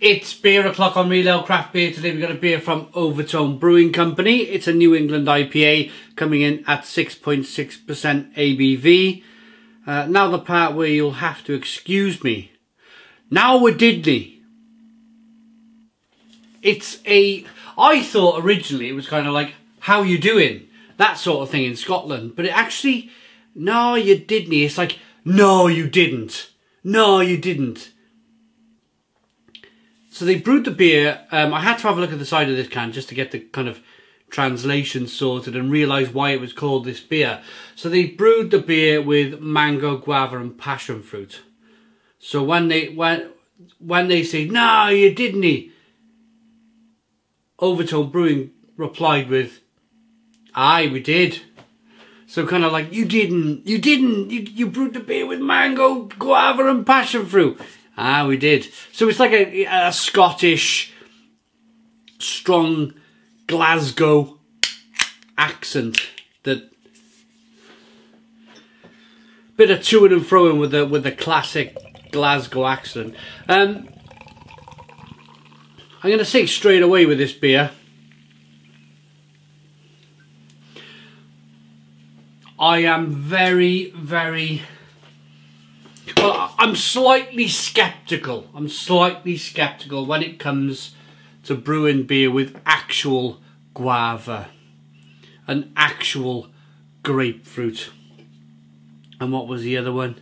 It's beer o'clock on Ale Craft Beer. Today we've got a beer from Overtone Brewing Company. It's a New England IPA coming in at 6.6% ABV. Uh, now the part where you'll have to excuse me. Naw Ye Didnae. It's a... I thought originally it was kind of like, how you doing? That sort of thing in Scotland. But it actually... No, you didn't. It's like, no, you didn't. No, you didn't. So they brewed the beer. Um, I had to have a look at the side of this can just to get the kind of translation sorted and realise why it was called this beer. So they brewed the beer with mango, guava and passion fruit. So when they when when they say, no, you didn't, he? Overtone Brewing replied with, aye, we did. So kind of like, you didn't, you didn't, you, you brewed the beer with mango, guava and passion fruit. Ah, we did. So it's like a, a Scottish, strong Glasgow accent that bit of to and froing with the with the classic Glasgow accent. Um, I'm going to say straight away with this beer. I am very, very well, I'm slightly skeptical. I'm slightly skeptical when it comes to brewing beer with actual guava and actual grapefruit. And what was the other one?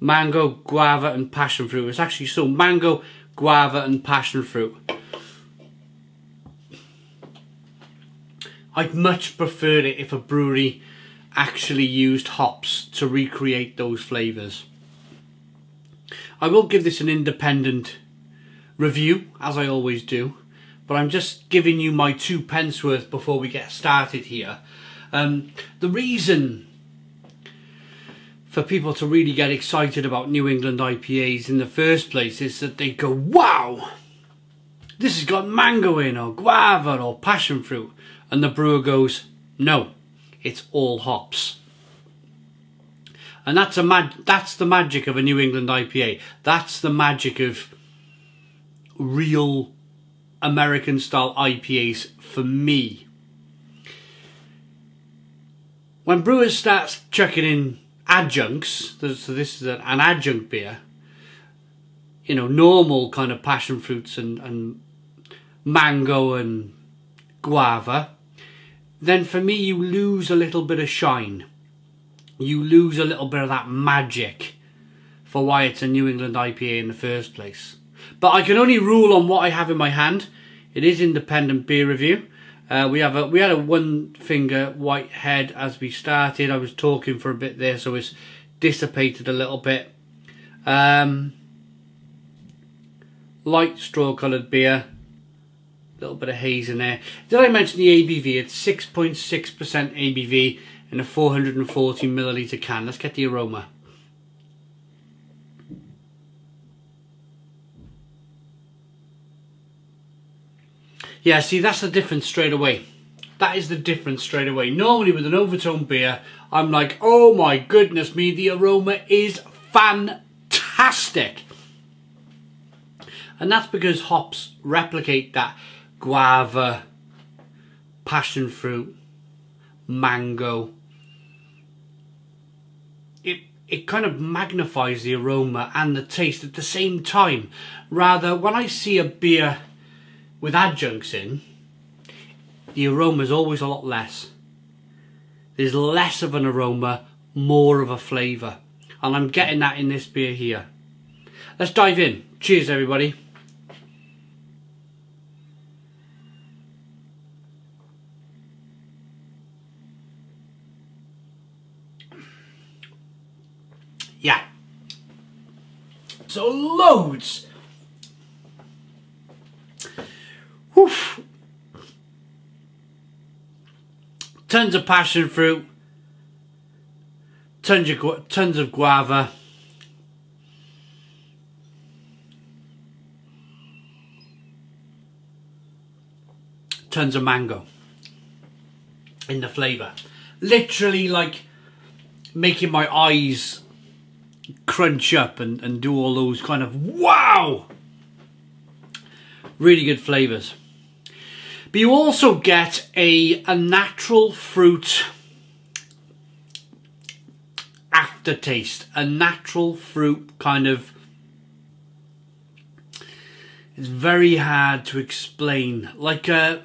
Mango, guava and passion fruit. It's actually so mango, guava and passion fruit. I'd much prefer it if a brewery actually used hops to recreate those flavours. I will give this an independent review, as I always do, but I'm just giving you my two pence worth before we get started here. Um, the reason for people to really get excited about New England IPAs in the first place is that they go, wow, this has got mango in or guava or passion fruit. And the brewer goes, no, it's all hops. And that's a mag that's the magic of a New England IPA. That's the magic of real American style IPAs for me. When brewers start chucking in adjuncts, so this is an adjunct beer, you know, normal kind of passion fruits and, and mango and guava, then for me you lose a little bit of shine you lose a little bit of that magic for why it's a New England IPA in the first place. But I can only rule on what I have in my hand. It is independent beer review. Uh, we have a we had a one finger white head as we started. I was talking for a bit there, so it's dissipated a little bit. Um, light straw coloured beer. A little bit of haze in there. Did I mention the ABV? It's 6.6% ABV in a 440 milliliter can. Let's get the aroma. Yeah, see, that's the difference straight away. That is the difference straight away. Normally with an overtone beer, I'm like, oh my goodness me, the aroma is fantastic. And that's because hops replicate that guava, passion fruit, mango, it kind of magnifies the aroma and the taste at the same time. Rather, when I see a beer with adjuncts in, the aroma is always a lot less. There's less of an aroma, more of a flavour. And I'm getting that in this beer here. Let's dive in. Cheers, everybody. Yeah. So loads. Tons of passion fruit. Tons of, tons of guava. Tons of mango in the flavour. Literally like making my eyes crunch up and, and do all those kind of wow Really good flavours. But you also get a, a natural fruit aftertaste, a natural fruit kind of. It's very hard to explain, like a,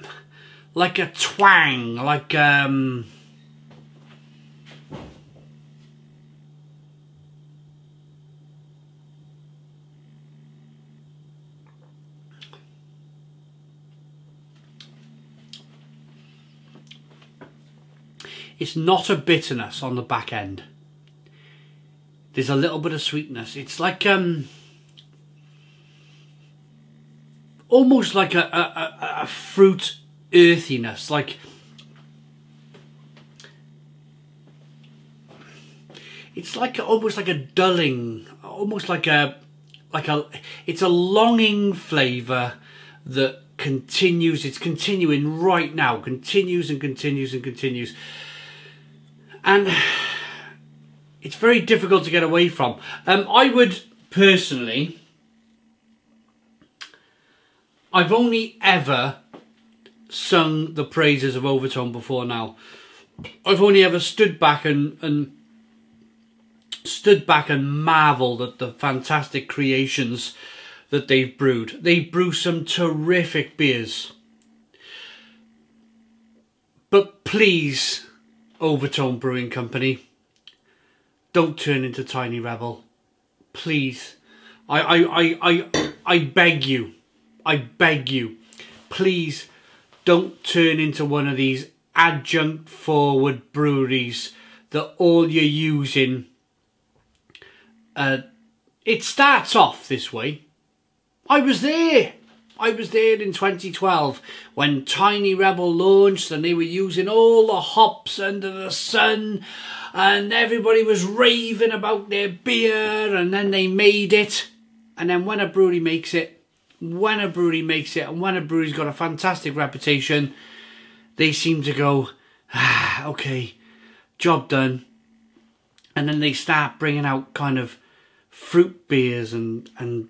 like a twang, like um. It's not a bitterness on the back end. There's a little bit of sweetness. It's like um almost like a, a, a fruit earthiness, like it's like almost like a dulling, almost like a like a it's a longing flavour that continues. It's continuing right now, continues and continues and continues and it's very difficult to get away from. Um, I would personally, I've only ever sung the praises of Overtone before now. I've only ever stood back and, and stood back and marvelled at the fantastic creations that they've brewed. They brew some terrific beers. But please, Overtone Brewing Company. Don't turn into Tiny Rebel. Please. I, I, I, I, I beg you. I beg you. Please don't turn into one of these adjunct forward breweries that all you're using. Uh, it starts off this way. I was there. I was there in 2012 when Tiny Rebel launched and they were using all the hops under the sun and everybody was raving about their beer and then they made it. And then when a brewery makes it, when a brewery makes it and when a brewery's got a fantastic reputation, they seem to go, ah, okay, job done. And then they start bringing out kind of fruit beers and, and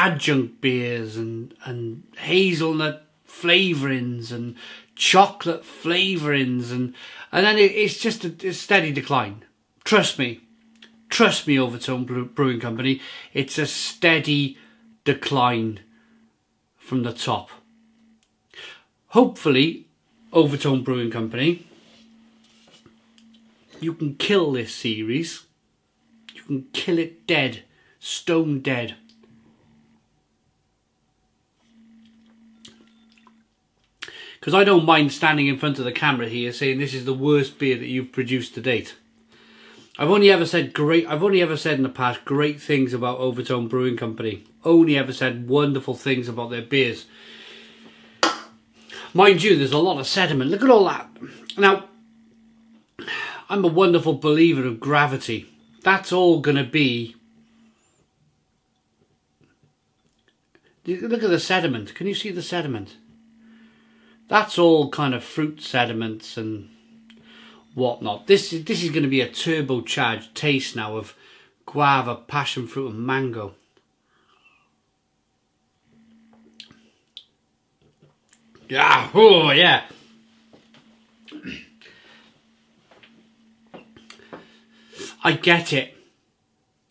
adjunct beers and, and hazelnut flavourings and chocolate flavourings and and then it, it's just a, a, steady decline. Trust me, trust me, Overtone Brewing Company. It's a steady decline from the top. Hopefully, Overtone Brewing Company, you can kill this series. You can kill it dead, stone dead. Because I don't mind standing in front of the camera here saying this is the worst beer that you've produced to date. I've only ever said great. I've only ever said in the past great things about Overtone Brewing Company. Only ever said wonderful things about their beers. Mind you, there's a lot of sediment. Look at all that. Now, I'm a wonderful believer of gravity. That's all going to be. Look at the sediment. Can you see the sediment? That's all kind of fruit sediments and whatnot. This is this is going to be a turbocharged taste now of guava, passion fruit, and mango. Yeah, oh yeah. I get it.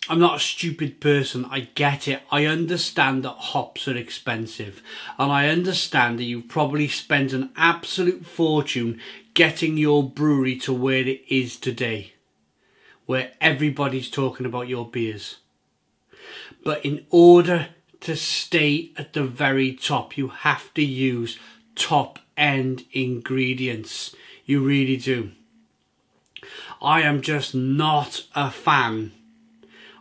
I'm not a stupid person. I get it. I understand that hops are expensive. And I understand that you've probably spent an absolute fortune getting your brewery to where it is today. Where everybody's talking about your beers. But in order to stay at the very top, you have to use top end ingredients. You really do. I am just not a fan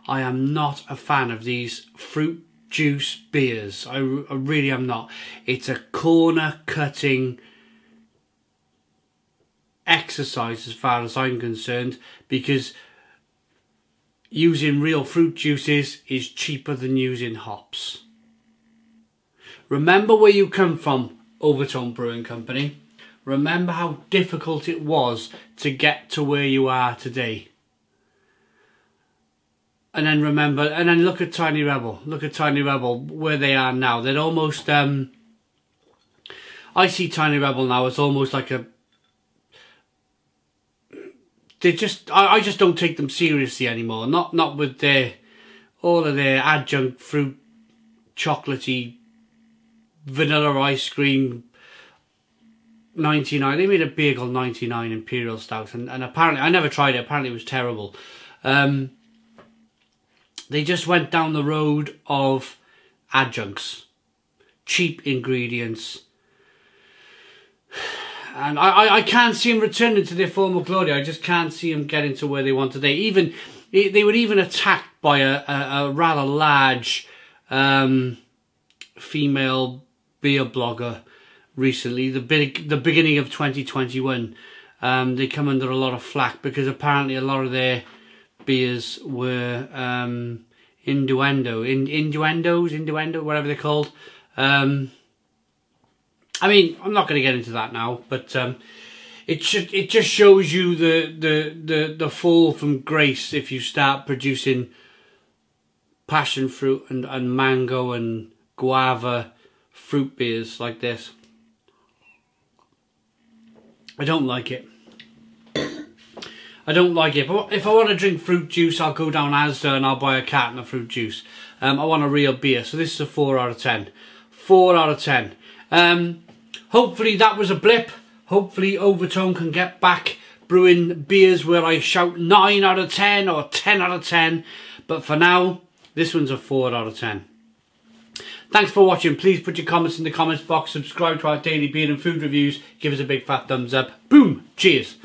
I am not a fan of these fruit juice beers. I, I really am not. It's a corner cutting exercise as far as I'm concerned because using real fruit juices is cheaper than using hops. Remember where you come from, Overtone Brewing Company. Remember how difficult it was to get to where you are today. And then remember, and then look at Tiny Rebel. Look at Tiny Rebel, where they are now. They're almost, um, I see Tiny Rebel now It's almost like a, they just, I, I just don't take them seriously anymore. Not, not with their, all of their adjunct fruit, chocolatey, vanilla ice cream, 99 they made a bagel 99 imperial stout and, and apparently i never tried it apparently it was terrible um, they just went down the road of adjuncts cheap ingredients. And I, I, I can't see them returning to their former glory. I just can't see them getting to where they want today. Even they were even attacked by a, a, a rather large um, female beer blogger recently, the big, the beginning of 2021, um, they come under a lot of flack because apparently a lot of their beers were um, innuendo, in, innuendos, innuendo, whatever they're called. Um, I mean, I'm not going to get into that now, but um, it should, it just shows you the, the, the, the fall from grace if you start producing passion fruit and, and mango and guava fruit beers like this. I don't like it. I don't like it. If I, want to drink fruit juice, I'll go down Asda and I'll buy a carton of fruit juice. Um, I want a real beer. So this is a 4 out of 10. 4 out of 10. Um, hopefully that was a blip. Hopefully Overtone can get back brewing beers where I shout 9 out of 10 or 10 out of 10. But for now, this one's a 4 out of 10. Thanks for watching. Please put your comments in the comments box. Subscribe to our daily beer and food reviews. Give us a big fat thumbs up. Boom. Cheers.